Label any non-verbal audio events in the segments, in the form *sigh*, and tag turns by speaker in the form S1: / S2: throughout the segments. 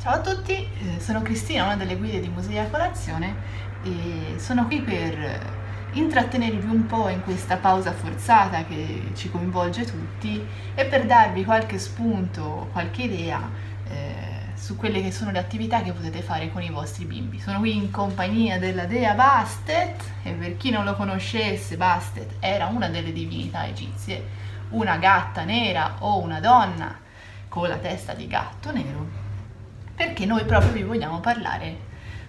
S1: Ciao a tutti, eh, sono Cristina, una delle guide di Musei a Colazione e sono qui per intrattenervi un po' in questa pausa forzata che ci coinvolge tutti e per darvi qualche spunto, qualche idea eh, su quelle che sono le attività che potete fare con i vostri bimbi. Sono qui in compagnia della dea Bastet e per chi non lo conoscesse Bastet era una delle divinità egizie, una gatta nera o una donna con la testa di gatto nero perché noi proprio vi vogliamo parlare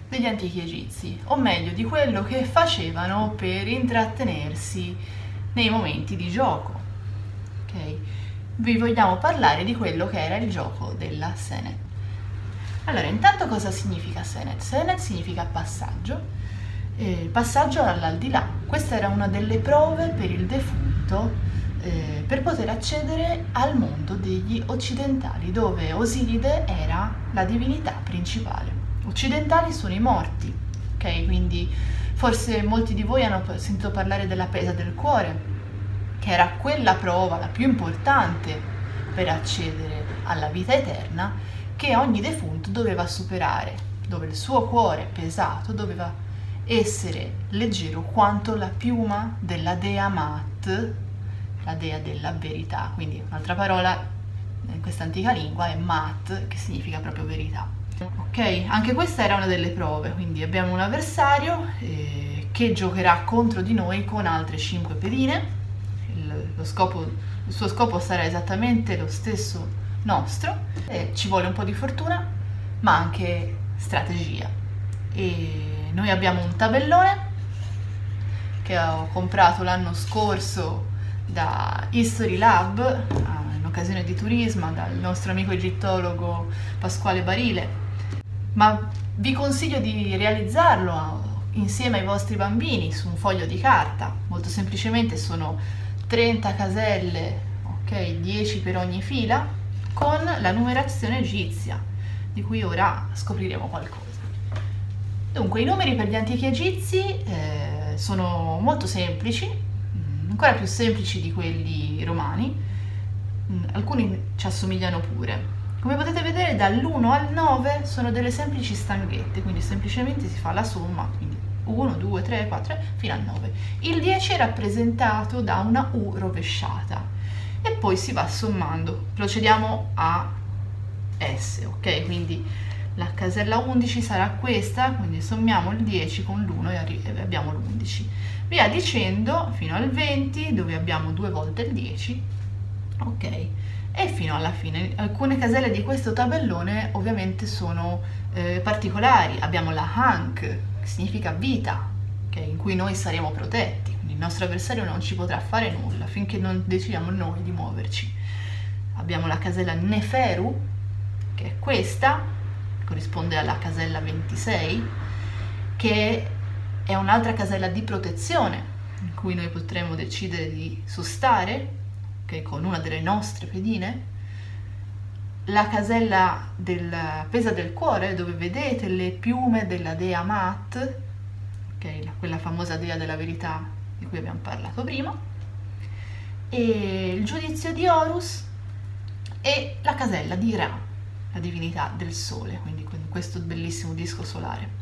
S1: degli antichi egizi, o meglio di quello che facevano per intrattenersi nei momenti di gioco. Okay? Vi vogliamo parlare di quello che era il gioco della Senet. Allora, intanto cosa significa Senet? Senet significa passaggio, eh, passaggio all'aldilà. Questa era una delle prove per il defunto eh, per poter accedere al mondo degli occidentali, dove Osiride era la divinità principale. Occidentali sono i morti, ok? Quindi forse molti di voi hanno sentito parlare della pesa del cuore, che era quella prova, la più importante per accedere alla vita eterna, che ogni defunto doveva superare, dove il suo cuore pesato doveva essere leggero quanto la piuma della dea Mat, la dea della verità, quindi un'altra parola in questa antica lingua è mat, che significa proprio verità. Ok, anche questa era una delle prove, quindi abbiamo un avversario eh, che giocherà contro di noi con altre 5 pedine, il, scopo, il suo scopo sarà esattamente lo stesso nostro, eh, ci vuole un po' di fortuna, ma anche strategia. E noi abbiamo un tabellone che ho comprato l'anno scorso da History Lab, ah, in occasione di turismo, dal nostro amico egittologo Pasquale Barile, ma vi consiglio di realizzarlo insieme ai vostri bambini su un foglio di carta. Molto semplicemente sono 30 caselle, ok, 10 per ogni fila, con la numerazione egizia, di cui ora scopriremo qualcosa. Dunque, i numeri per gli antichi egizi eh, sono molto semplici, ancora più semplici di quelli romani, mm, alcuni ci assomigliano pure. Come potete vedere dall'1 al 9 sono delle semplici stanghette, quindi semplicemente si fa la somma, quindi 1, 2, 3, 4, fino a 9. Il 10 è rappresentato da una U rovesciata e poi si va sommando. Procediamo a S, ok? Quindi la casella 11 sarà questa, quindi sommiamo il 10 con l'1 e abbiamo l'11. Via dicendo fino al 20 dove abbiamo due volte il 10, ok? E fino alla fine. Alcune caselle di questo tabellone ovviamente sono eh, particolari. Abbiamo la Hank, che significa vita, okay? in cui noi saremo protetti, quindi il nostro avversario non ci potrà fare nulla finché non decidiamo noi di muoverci. Abbiamo la casella Neferu, che è questa, corrisponde alla casella 26, che è un'altra casella di protezione in cui noi potremo decidere di sostare, che con una delle nostre pedine, la casella della pesa del cuore, dove vedete le piume della dea Mat, okay, quella famosa dea della verità di cui abbiamo parlato prima, e il giudizio di Horus e la casella di Ra, la divinità del sole, quindi con questo bellissimo disco solare.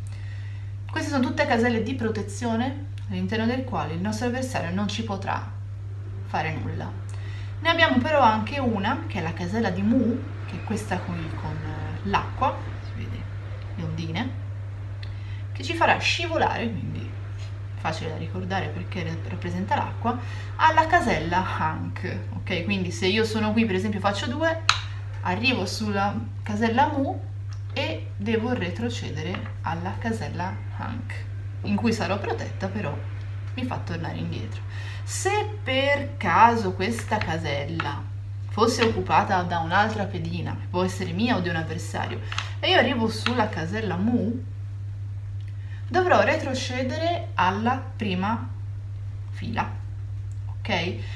S1: Queste sono tutte caselle di protezione all'interno del quale il nostro avversario non ci potrà fare nulla. Ne abbiamo però anche una, che è la casella di Mu, che è questa qui con eh, l'acqua, si vede le ondine, che ci farà scivolare, quindi facile da ricordare perché rappresenta l'acqua, alla casella Hank, ok? Quindi se io sono qui, per esempio, faccio due, arrivo sulla casella Mu e devo retrocedere alla casella Hank, in cui sarò protetta però mi fa tornare indietro. Se per caso questa casella fosse occupata da un'altra pedina, può essere mia o di un avversario, e io arrivo sulla casella Mu, dovrò retrocedere alla prima fila?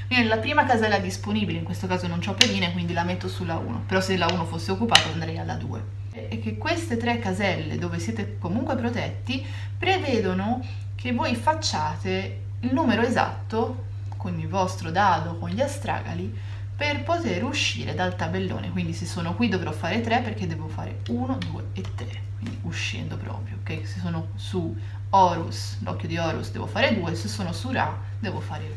S1: Quindi la prima casella disponibile, in questo caso non ho pedine, quindi la metto sulla 1, però se la 1 fosse occupata andrei alla 2. E che queste tre caselle, dove siete comunque protetti, prevedono che voi facciate il numero esatto con il vostro dado, con gli astragali, per poter uscire dal tabellone. Quindi se sono qui dovrò fare 3 perché devo fare 1, 2 e 3, quindi uscendo proprio, ok? Se sono su Horus, l'occhio di Horus, devo fare 2, se sono su Ra devo fare 1.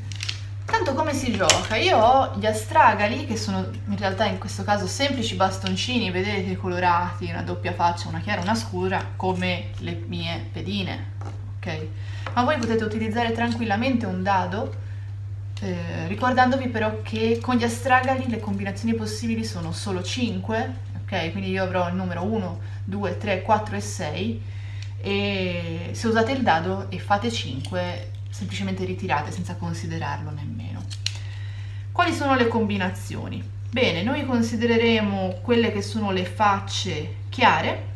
S1: Tanto come si gioca? Io ho gli astragali, che sono in realtà in questo caso semplici bastoncini, vedete, colorati, una doppia faccia, una chiara, una scura, come le mie pedine, ok? Ma voi potete utilizzare tranquillamente un dado, eh, ricordandovi però che con gli astragali le combinazioni possibili sono solo 5, ok? Quindi io avrò il numero 1, 2, 3, 4 e 6, e se usate il dado e fate 5 semplicemente ritirate senza considerarlo nemmeno. Quali sono le combinazioni? Bene, noi considereremo quelle che sono le facce chiare,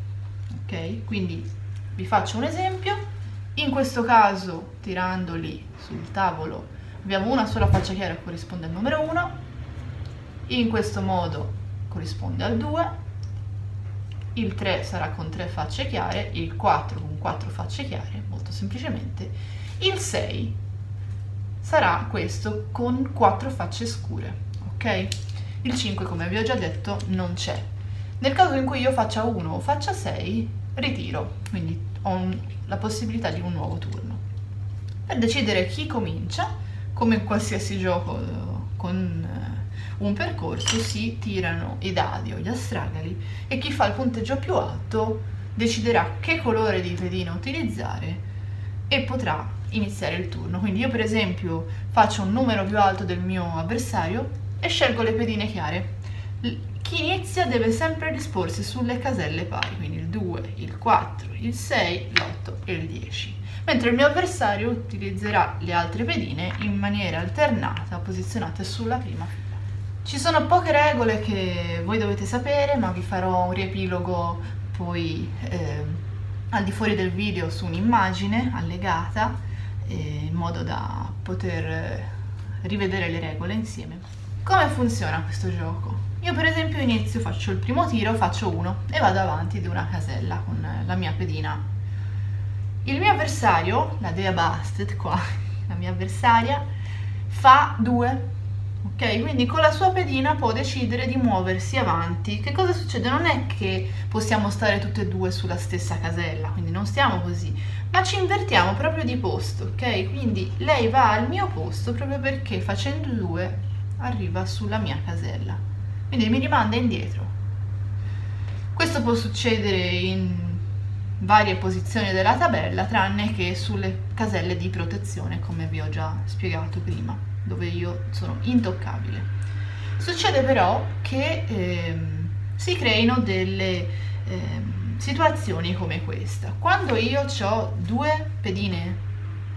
S1: ok? Quindi vi faccio un esempio. In questo caso, tirandoli sul tavolo, abbiamo una sola faccia chiara che corrisponde al numero 1, in questo modo corrisponde al 2, il 3 sarà con 3 facce chiare, il 4 con 4 facce chiare, molto semplicemente, il 6 sarà questo con quattro facce scure, ok? Il 5, come vi ho già detto, non c'è. Nel caso in cui io faccia 1 o faccia 6, ritiro, quindi ho un, la possibilità di un nuovo turno. Per decidere chi comincia, come in qualsiasi gioco eh, con eh, un percorso, si tirano i dadi o gli astragali e chi fa il punteggio più alto deciderà che colore di pedina utilizzare e potrà iniziare il turno. Quindi io per esempio faccio un numero più alto del mio avversario e scelgo le pedine chiare. Chi inizia deve sempre disporsi sulle caselle pari, quindi il 2, il 4, il 6, l'8 e il 10. Mentre il mio avversario utilizzerà le altre pedine in maniera alternata, posizionate sulla prima fila. Ci sono poche regole che voi dovete sapere, ma vi farò un riepilogo poi eh, al di fuori del video su un'immagine allegata in modo da poter eh, rivedere le regole insieme. Come funziona questo gioco? Io per esempio inizio, faccio il primo tiro, faccio uno e vado avanti di una casella con la mia pedina. Il mio avversario, la dea Bastet qua, *laughs* la mia avversaria, fa due ok? Quindi con la sua pedina può decidere di muoversi avanti. Che cosa succede? Non è che possiamo stare tutte e due sulla stessa casella, quindi non stiamo così, ma ci invertiamo proprio di posto, ok? Quindi lei va al mio posto proprio perché facendo due arriva sulla mia casella. Quindi mi rimanda indietro. Questo può succedere in varie posizioni della tabella, tranne che sulle caselle di protezione, come vi ho già spiegato prima dove io sono intoccabile. Succede però che ehm, si creino delle ehm, situazioni come questa. Quando io ho due pedine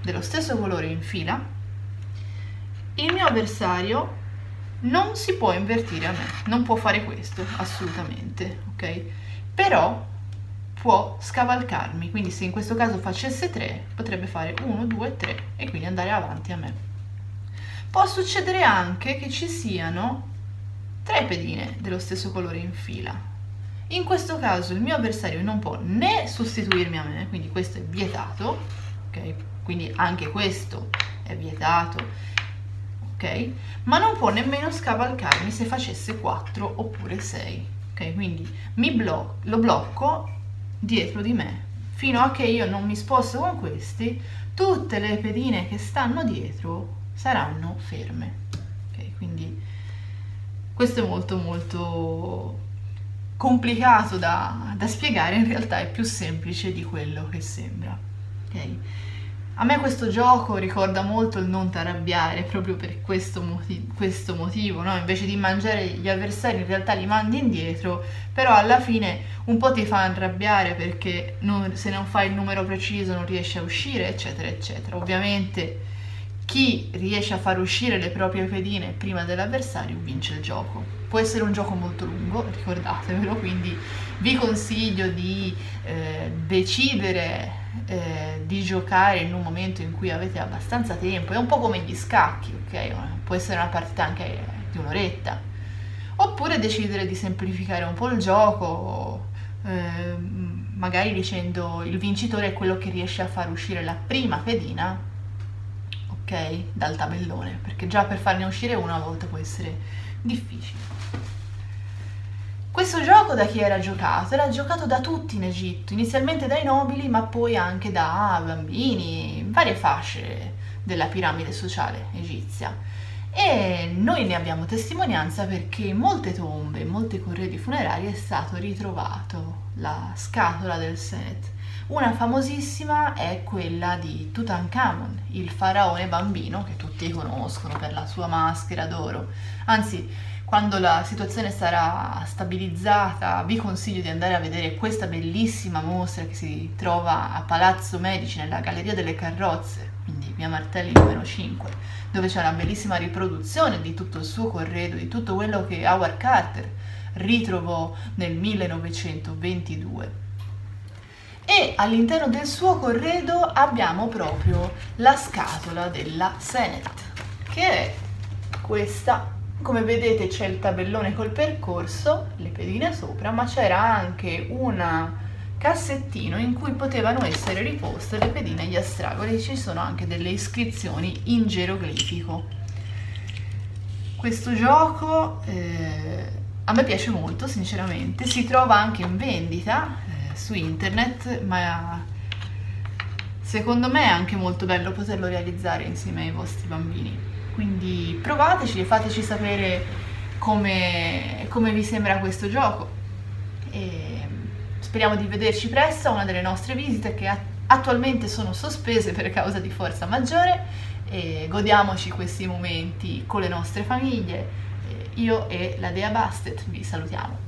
S1: dello stesso colore in fila, il mio avversario non si può invertire a me, non può fare questo assolutamente, ok? Però può scavalcarmi, quindi se in questo caso facesse 3 potrebbe fare 1, 2, 3 e quindi andare avanti a me. Può succedere anche che ci siano tre pedine dello stesso colore in fila. In questo caso il mio avversario non può né sostituirmi a me, quindi questo è vietato, ok? Quindi anche questo è vietato, ok? Ma non può nemmeno scavalcarmi se facesse 4 oppure 6, ok? Quindi blo lo blocco dietro di me fino a che io non mi sposto con questi, tutte le pedine che stanno dietro saranno ferme. Okay, quindi questo è molto molto complicato da, da, spiegare, in realtà è più semplice di quello che sembra. Okay? A me questo gioco ricorda molto il non t'arrabbiare, proprio per questo, motivo, questo motivo no? invece di mangiare gli avversari in realtà li mandi indietro, però alla fine un po' ti fa arrabbiare perché non, se non fai il numero preciso non riesci a uscire, eccetera, eccetera. Ovviamente chi riesce a far uscire le proprie pedine prima dell'avversario vince il gioco. Può essere un gioco molto lungo, ricordatevelo, quindi vi consiglio di eh, decidere eh, di giocare in un momento in cui avete abbastanza tempo, è un po' come gli scacchi, ok? Può essere una partita anche di un'oretta. Oppure decidere di semplificare un po' il gioco, eh, magari dicendo il vincitore è quello che riesce a far uscire la prima pedina ok? Dal tabellone, perché già per farne uscire una a volte può essere difficili. Questo gioco da chi era giocato? Era giocato da tutti in Egitto, inizialmente dai nobili, ma poi anche da bambini, varie fasce della piramide sociale egizia. E noi ne abbiamo testimonianza perché in molte tombe, in molti corredi funerari è stato ritrovato la scatola del Senet. Una famosissima è quella di Tutankhamon, il faraone bambino che tutti conoscono per la sua maschera d'oro. Anzi, quando la situazione sarà stabilizzata, vi consiglio di andare a vedere questa bellissima mostra che si trova a Palazzo Medici nella Galleria delle Carrozze, quindi via Martelli numero 5, dove c'è una bellissima riproduzione di tutto il suo corredo, di tutto quello che Howard Carter ritrovò nel 1922 e all'interno del suo corredo abbiamo proprio la scatola della Senet, che è questa come vedete c'è il tabellone col percorso, le pedine sopra, ma c'era anche un cassettino in cui potevano essere riposte le pedine e gli astragoli, ci sono anche delle iscrizioni in geroglifico. Questo gioco eh, a me piace molto sinceramente, si trova anche in vendita eh, su internet, ma secondo me è anche molto bello poterlo realizzare insieme ai vostri bambini. Quindi provateci e fateci sapere come, come vi sembra questo gioco. E speriamo di vederci presto a una delle nostre visite che attualmente sono sospese per causa di forza maggiore e godiamoci questi momenti con le nostre famiglie. Io e la Dea Bastet vi salutiamo.